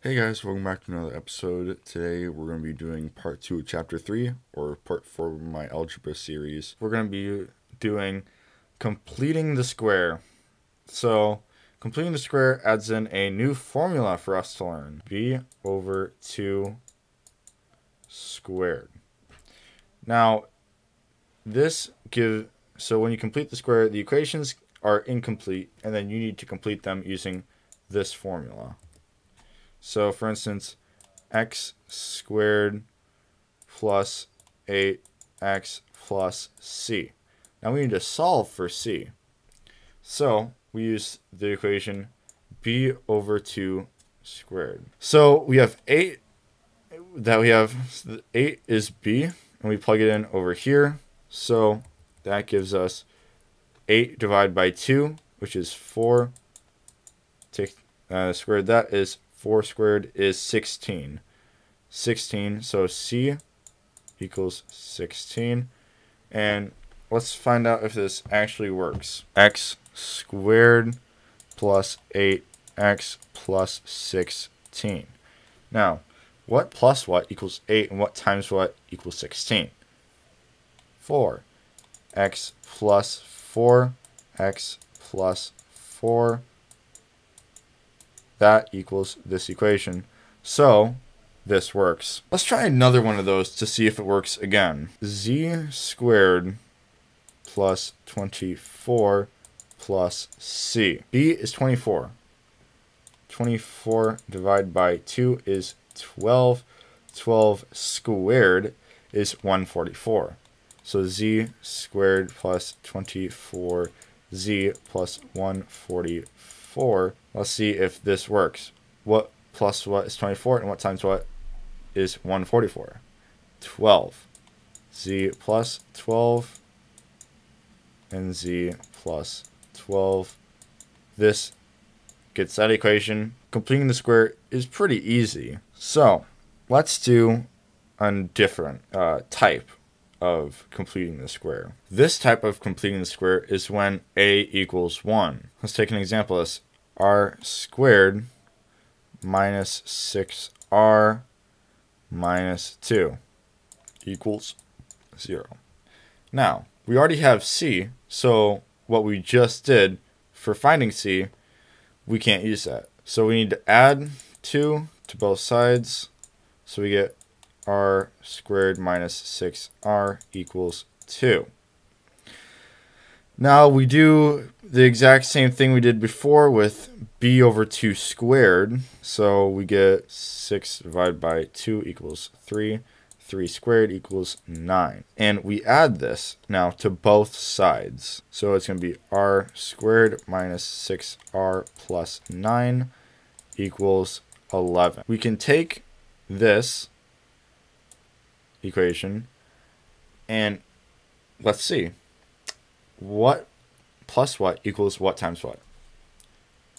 Hey guys, welcome back to another episode. Today we're going to be doing part 2 of chapter 3, or part 4 of my algebra series. We're going to be doing completing the square. So, completing the square adds in a new formula for us to learn. b over 2 squared. Now, this give so when you complete the square, the equations are incomplete, and then you need to complete them using this formula. So for instance, x squared plus 8x plus c. Now we need to solve for c. So we use the equation b over 2 squared. So we have 8 that we have 8 is b and we plug it in over here. So that gives us 8 divided by 2, which is 4. Take uh, squared that is 4 squared is 16. 16, so C equals 16. And let's find out if this actually works. x squared plus 8x plus 16. Now, what plus what equals 8 and what times what equals 16? 4. x plus 4, x plus 4 that equals this equation. So this works. Let's try another one of those to see if it works again. z squared plus 24 plus c. b is 24. 24 divided by 2 is 12. 12 squared is 144. So z squared plus 24z plus 144 Let's see if this works. What plus what is 24 and what times what is 144? 12. Z plus 12 and Z plus 12. This gets that equation. Completing the square is pretty easy. So let's do a different uh, type of completing the square. This type of completing the square is when a equals 1. Let's take an example this r squared minus 6r minus 2 equals 0. Now, we already have c, so what we just did for finding c, we can't use that. So we need to add 2 to both sides, so we get r squared minus 6r equals 2. Now we do the exact same thing we did before with b over 2 squared. So we get 6 divided by 2 equals 3. 3 squared equals 9. And we add this now to both sides. So it's going to be r squared minus 6r plus 9 equals 11. We can take this equation and let's see what plus what equals what times what.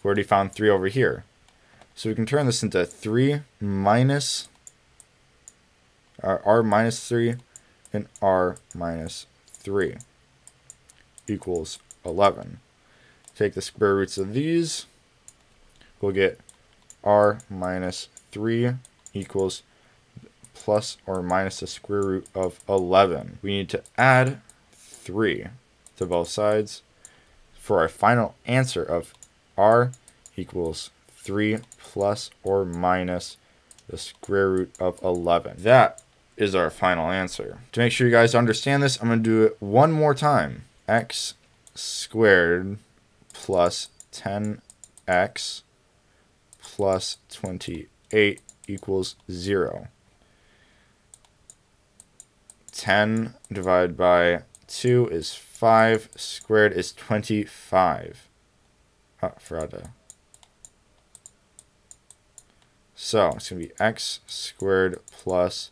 We already found 3 over here. So we can turn this into 3 minus r minus 3 and r minus 3 equals 11. Take the square roots of these. We'll get r minus 3 equals plus or minus the square root of 11. We need to add 3 to both sides for our final answer of r equals 3 plus or minus the square root of 11. That is our final answer. To make sure you guys understand this, I'm going to do it one more time. x squared plus 10x plus 28 equals 0. 10 divided by 2 is 5 squared is 25. Oh, forgot to. So it's going to be x squared plus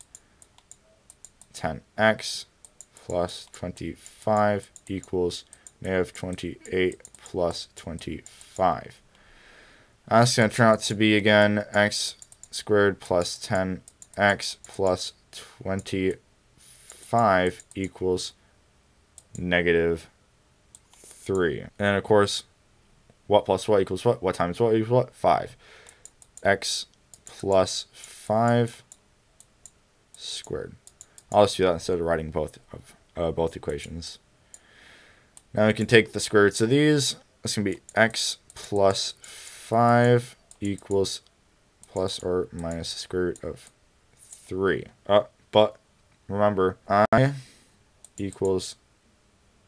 10x plus 25 equals negative 28 plus 25. That's going to turn out to be again x squared plus 10x plus 25 equals negative 3. And of course, what plus what equals what? What times what equals what? 5. x plus 5 squared. I'll just do that instead of writing both of uh, both equations. Now we can take the square roots of these. It's going to be x plus 5 equals plus or minus the square root of 3. Uh, but remember, i equals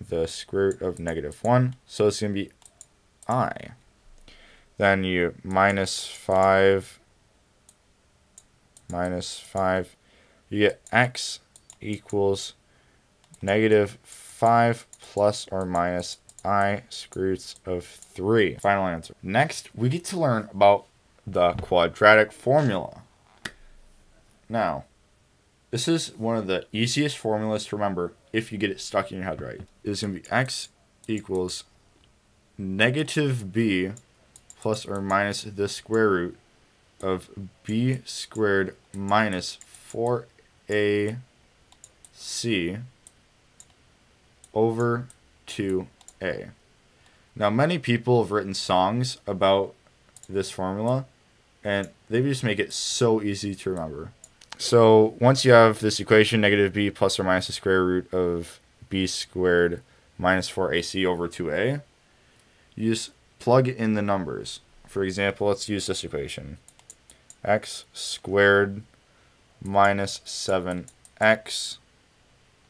the square root of negative 1. So it's going to be i. Then you minus 5 minus 5. You get x equals negative 5 plus or minus i square roots of 3. Final answer. Next, we get to learn about the quadratic formula. Now, this is one of the easiest formulas to remember if you get it stuck in your head right. It's going to be x equals negative b plus or minus the square root of b squared minus 4ac over 2a. Now, many people have written songs about this formula, and they just make it so easy to remember. So once you have this equation, negative b plus or minus the square root of b squared minus 4ac over 2a, you just plug in the numbers. For example, let's use this equation. x squared minus 7x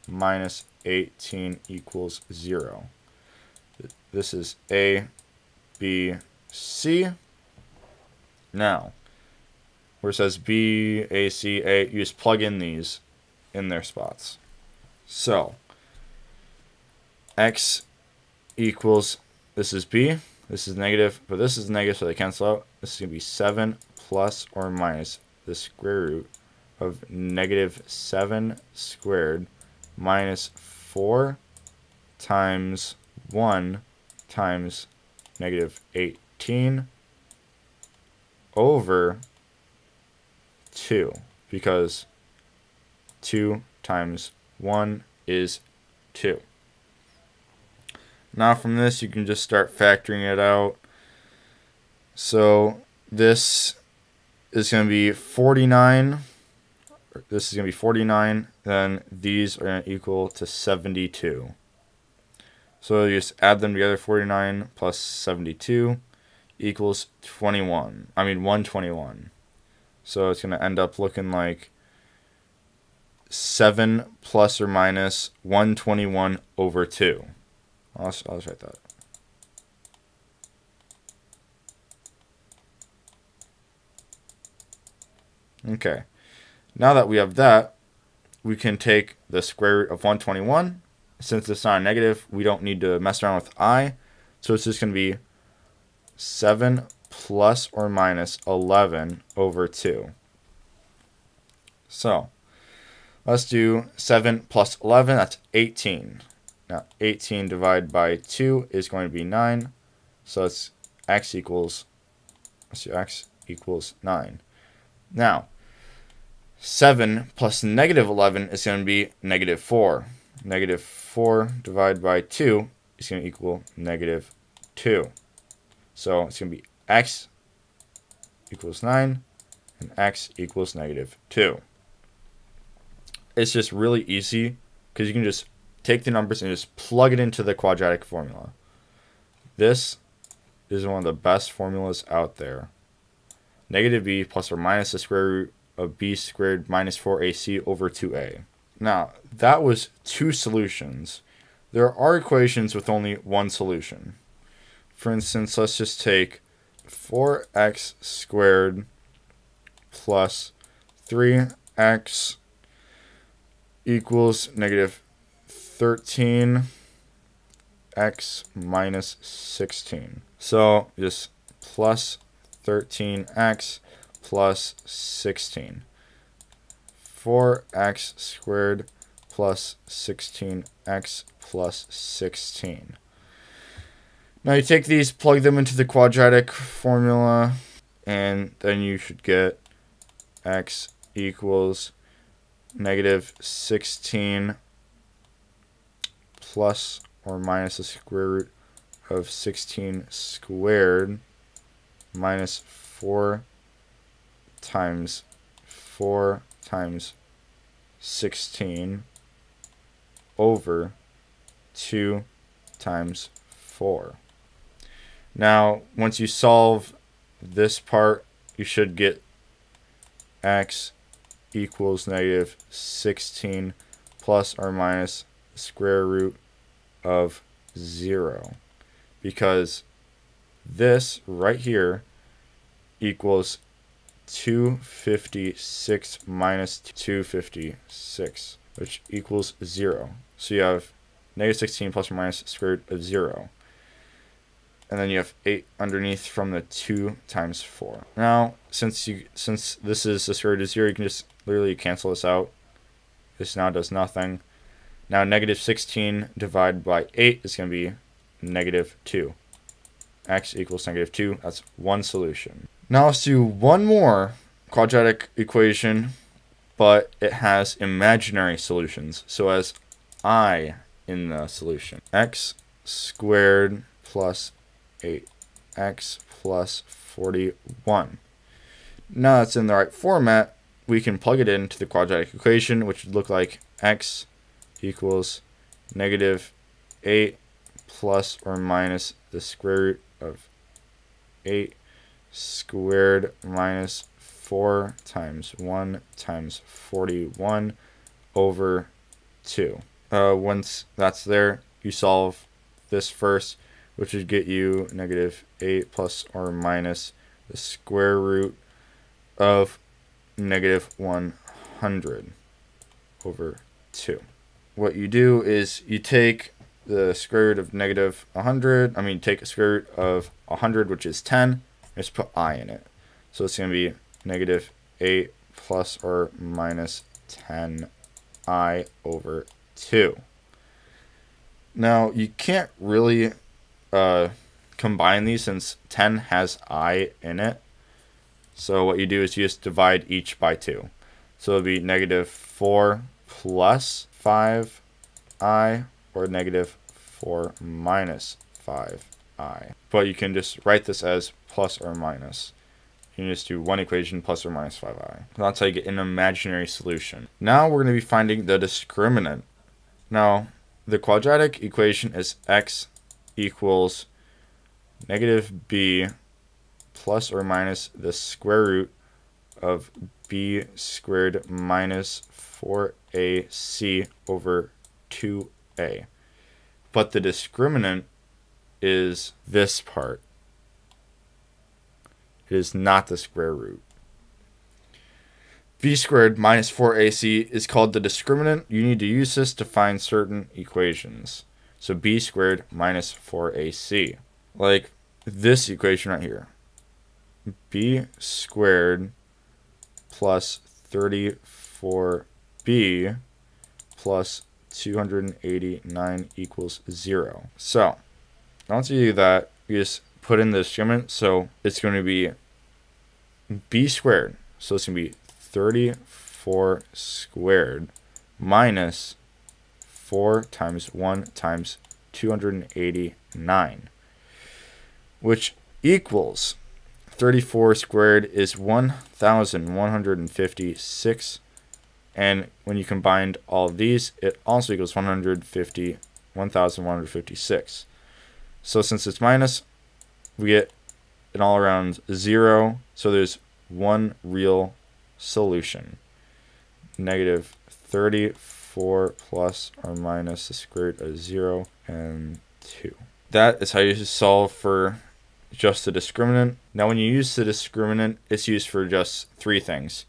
minus 18 equals 0. This is A, B, C. Now, where it says B, A, C, A, you just plug in these in their spots. So, x equals, this is B, this is negative, but this is negative, so they cancel out. This is going to be 7 plus or minus the square root of negative 7 squared minus 4 times 1 times negative 18 over 2 because 2 times 1 is 2. Now from this you can just start factoring it out. So this is going to be 49 this is going to be 49, then these are going to equal to 72. So you just add them together, 49 plus 72 equals 21. I mean 121. So it's going to end up looking like 7 plus or minus 121 over 2. I'll, I'll just write that. Okay. Now that we have that, we can take the square root of 121. Since it's not a negative, we don't need to mess around with i. So it's just going to be 7 plus or minus 11 over 2. So let's do 7 plus 11, that's 18. Now 18 divided by 2 is going to be 9. So it's x equals, let's do x equals 9. Now, 7 plus negative 11 is going to be negative 4. Negative 4 divided by 2 is going to equal negative 2. So it's going to be x equals 9 and x equals negative 2. It's just really easy because you can just take the numbers and just plug it into the quadratic formula. This is one of the best formulas out there. Negative b plus or minus the square root of b squared minus 4ac over 2a. Now, that was two solutions. There are equations with only one solution. For instance, let's just take 4x squared plus 3x equals negative 13x minus 16. So just plus 13x plus 16. 4x squared plus 16x plus 16. Now you take these, plug them into the quadratic formula, and then you should get x equals negative 16 plus or minus the square root of 16 squared minus 4 times 4 times 16 over 2 times 4. Now, once you solve this part, you should get x equals negative 16 plus or minus square root of 0. Because this right here equals 256 minus 256, which equals 0. So you have negative 16 plus or minus square root of 0. And then you have 8 underneath from the 2 times 4. Now, since you since this is the square root of 0, you can just literally cancel this out. This now does nothing. Now, negative 16 divided by 8 is going to be negative 2. x equals negative 2. That's one solution. Now let's do one more quadratic equation, but it has imaginary solutions. So as i in the solution. x squared plus 8x plus 41. Now it's in the right format, we can plug it into the quadratic equation, which would look like x equals negative 8 plus or minus the square root of 8 squared minus 4 times 1 times 41 over 2. Uh, once that's there, you solve this first, which would get you negative 8 plus or minus the square root of negative 100 over 2. What you do is you take the square root of negative 100, I mean take a square root of 100, which is 10, just put i in it. So it's going to be negative 8 plus or minus 10i over 2. Now, you can't really uh, combine these since 10 has i in it. So what you do is you just divide each by 2. So it would be negative 4 plus 5i or negative 4 minus 5i. But you can just write this as plus or minus. You can just do one equation plus or minus 5i. That's how you get an imaginary solution. Now we're going to be finding the discriminant. Now, the quadratic equation is x equals negative b plus or minus the square root of b squared minus 4ac over 2a. But the discriminant is this part. It is not the square root. b squared minus 4ac is called the discriminant. You need to use this to find certain equations. So b squared minus 4ac. Like this equation right here. b squared plus 34b plus 289 equals 0. So, once you do that, you just put in the discriminant. So it's going to be b squared. So it's going to be 34 squared minus 4 times 1 times 289, which equals 34 squared is 1,156. And when you combine all of these, it also equals 150, 1,156. So since it's minus, we get an all around zero. So there's one real solution. Negative 34 plus or minus the square root of 0 and 2. That is how you solve for just the discriminant. Now when you use the discriminant, it's used for just three things.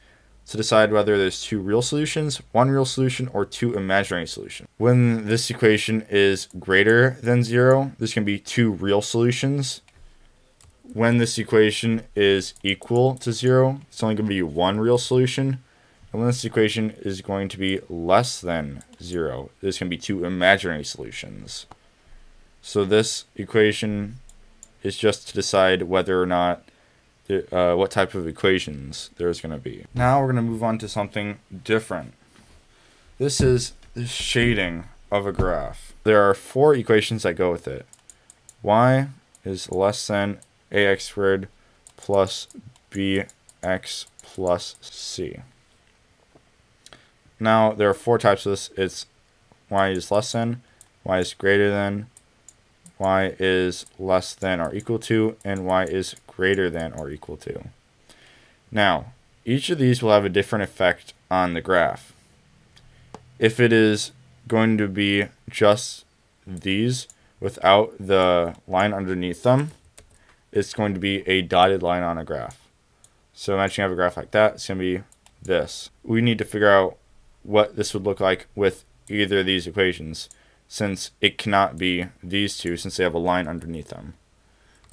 To decide whether there's two real solutions, one real solution, or two imaginary solutions. When this equation is greater than zero, there's going to be two real solutions when this equation is equal to zero, it's only going to be one real solution. And this equation is going to be less than zero, there's going to be two imaginary solutions. So this equation is just to decide whether or not, uh, what type of equations there's going to be. Now we're going to move on to something different. This is the shading of a graph. There are four equations that go with it. y is less than ax squared plus bx plus c. Now, there are four types of this. It's y is less than, y is greater than, y is less than or equal to, and y is greater than or equal to. Now, each of these will have a different effect on the graph. If it is going to be just these without the line underneath them, it's going to be a dotted line on a graph. So imagine you have a graph like that, it's going to be this. We need to figure out what this would look like with either of these equations, since it cannot be these two since they have a line underneath them.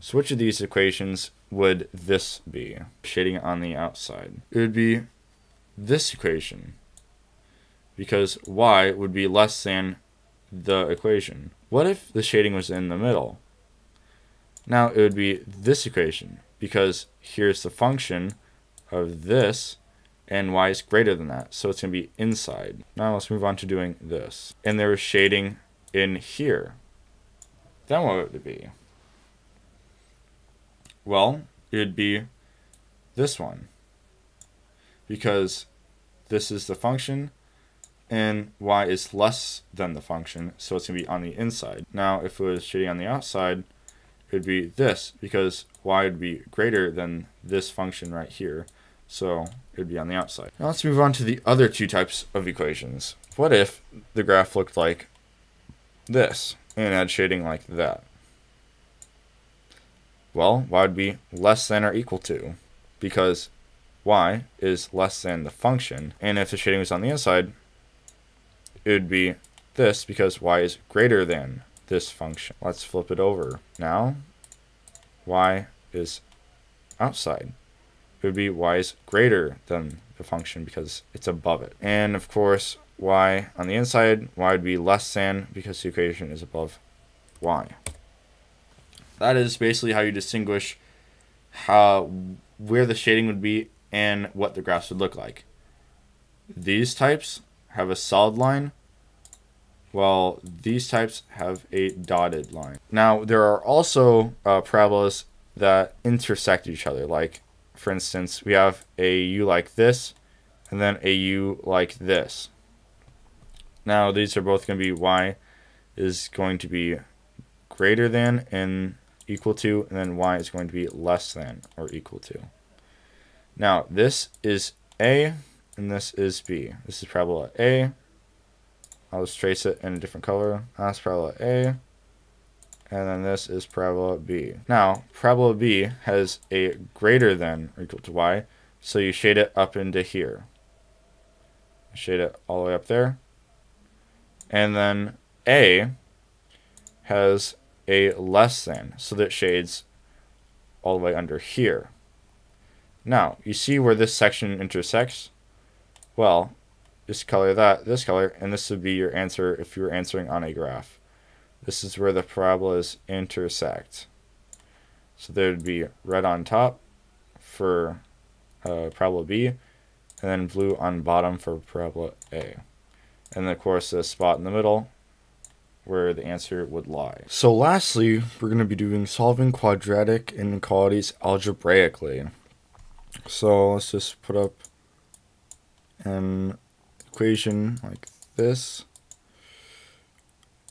So which of these equations would this be? Shading on the outside. It would be this equation, because y would be less than the equation. What if the shading was in the middle? Now it would be this equation because here's the function of this and y is greater than that. So it's going to be inside. Now let's move on to doing this. And there is shading in here. Then what would it be? Well, it would be this one. Because this is the function and y is less than the function, so it's going to be on the inside. Now, if it was shading on the outside, it would be this, because y would be greater than this function right here, so it would be on the outside. Now let's move on to the other two types of equations. What if the graph looked like this, and had shading like that? Well, y would be less than or equal to, because y is less than the function, and if the shading was on the inside, it would be this because y is greater than this function. Let's flip it over. Now, y is outside. It would be y is greater than the function because it's above it. And of course, y on the inside, y would be less than because the equation is above y. That is basically how you distinguish how where the shading would be and what the graphs would look like. These types have a solid line while these types have a dotted line. Now, there are also uh, parabolas that intersect each other. Like, for instance, we have a u like this, and then a u like this. Now, these are both going to be y is going to be greater than and equal to, and then y is going to be less than or equal to. Now, this is A, and this is B. This is parabola A, I'll just trace it in a different color. Ah, That's parabola A. And then this is parabola B. Now, parabola B has a greater than or equal to y, so you shade it up into here. Shade it all the way up there. And then A has a less than, so that shades all the way under here. Now, you see where this section intersects? Well, this color that, this color, and this would be your answer if you were answering on a graph. This is where the parabolas intersect. So there would be red on top for uh, parabola B, and then blue on bottom for parabola A. And then of course the spot in the middle where the answer would lie. So lastly, we're going to be doing solving quadratic inequalities algebraically. So let's just put up an equation like this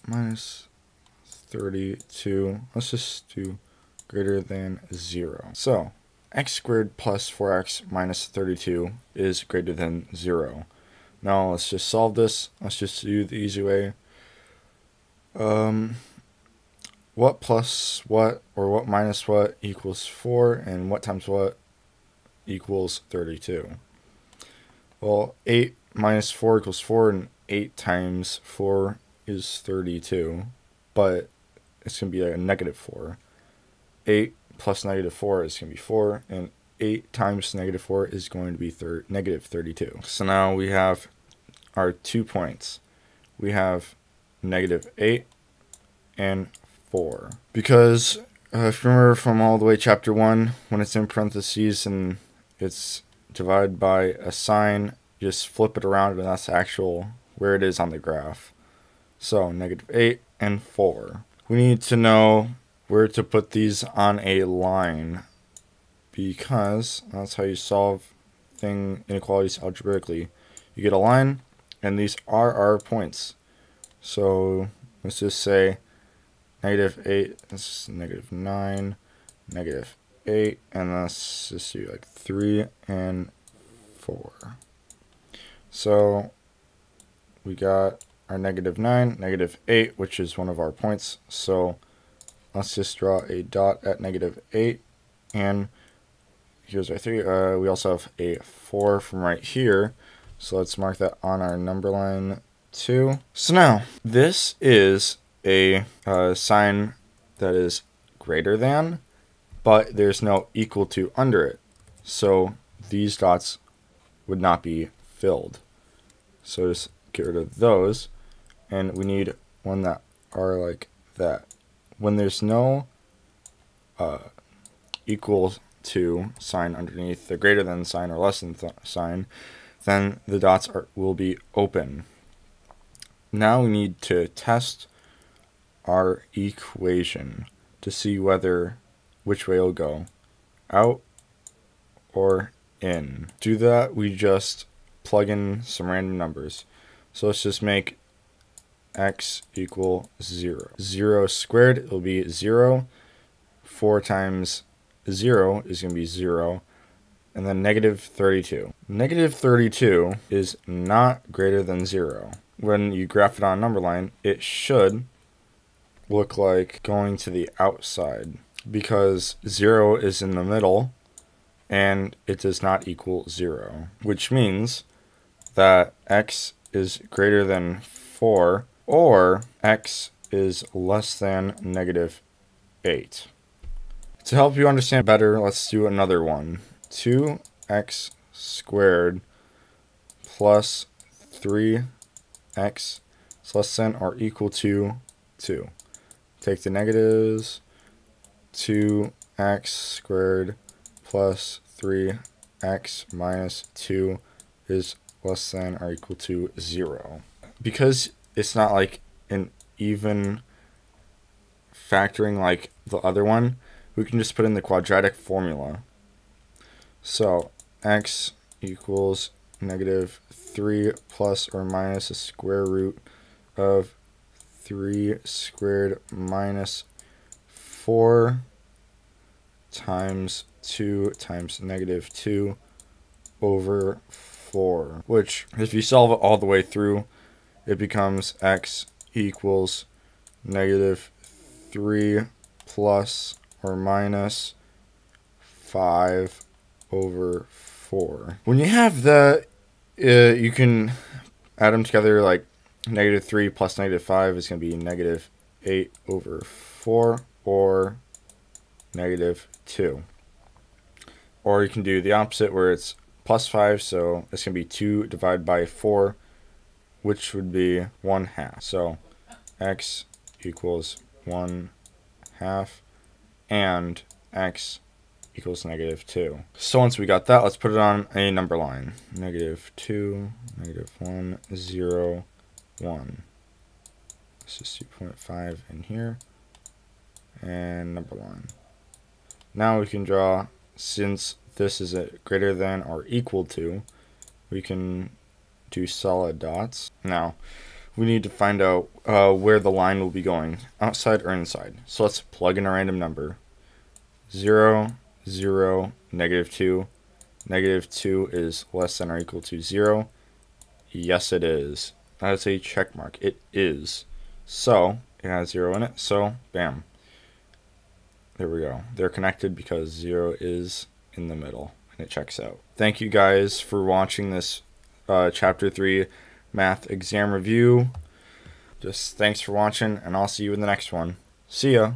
minus 32 let's just do greater than 0 so x squared plus 4x minus 32 is greater than 0 now let's just solve this. Let's just do the easy way. Um what plus what or what minus what equals 4 and what times what equals 32 well 8 minus 4 equals 4, and 8 times 4 is 32, but it's going to be a negative 4. 8 plus negative 4 is going to be 4, and 8 times negative 4 is going to be thir negative 32. So now we have our two points. We have negative 8 and 4. Because uh, if you remember from all the way chapter 1, when it's in parentheses and it's divided by a sign just flip it around and that's actual where it is on the graph. So negative 8 and 4. We need to know where to put these on a line because that's how you solve thing inequalities algebraically. You get a line, and these are our points. So let's just say negative 8, this is negative 9, negative 8, and let's just do like 3 and 4. So we got our negative 9, negative 8, which is one of our points. So let's just draw a dot at negative 8, and here's our 3. Uh, we also have a 4 from right here, so let's mark that on our number line 2. So now, this is a uh, sign that is greater than, but there's no equal to under it. So these dots would not be filled. So just get rid of those. And we need one that are like that. When there's no uh, equal to sign underneath the greater than sign or less than sign, then the dots are, will be open. Now we need to test our equation to see whether which way it'll go out or in. To Do that, we just plug in some random numbers. So let's just make x equal 0. 0 squared will be 0. 4 times 0 is going to be 0. And then negative 32. Negative 32 is not greater than 0. When you graph it on a number line, it should look like going to the outside because 0 is in the middle and it does not equal 0, which means that x is greater than 4 or x is less than negative 8. To help you understand better, let's do another one. 2x squared plus 3x is less than or equal to 2. Take the negatives. 2x squared plus 3x minus 2 is less than or equal to 0. Because it's not like an even factoring like the other one, we can just put in the quadratic formula. So x equals negative 3 plus or minus the square root of 3 squared minus 4 times 2 times negative 2 over 4, which if you solve it all the way through, it becomes x equals negative 3 plus or minus 5 over 4. When you have that, uh, you can add them together like negative 3 plus negative 5 is going to be negative 8 over 4 or negative 2. Or you can do the opposite where it's plus 5, so it's going to be 2 divided by 4, which would be 1 half. So x equals 1 half and x equals negative 2. So once we got that, let's put it on a number line. Negative 2, negative 1, 0, 1. This is 2.5 in here. And number line. Now we can draw, since this is a greater than or equal to, we can do solid dots. Now, we need to find out uh, where the line will be going, outside or inside. So let's plug in a random number. 0, 0, negative 2. Negative 2 is less than or equal to 0. Yes, it is. That is a check mark. It is. So, it has 0 in it. So, bam. There we go. They're connected because 0 is in the middle. And it checks out. Thank you guys for watching this uh, Chapter 3 Math Exam Review. Just thanks for watching, and I'll see you in the next one. See ya.